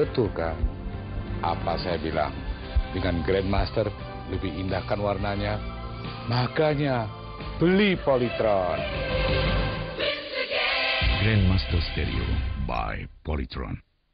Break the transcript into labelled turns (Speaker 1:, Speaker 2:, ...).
Speaker 1: Betul kan? Apa saya bilang? Dengan Grandmaster lebih indahkan warnanya. Makanya beli Polytron.
Speaker 2: Grandmaster Stereo by Polytron.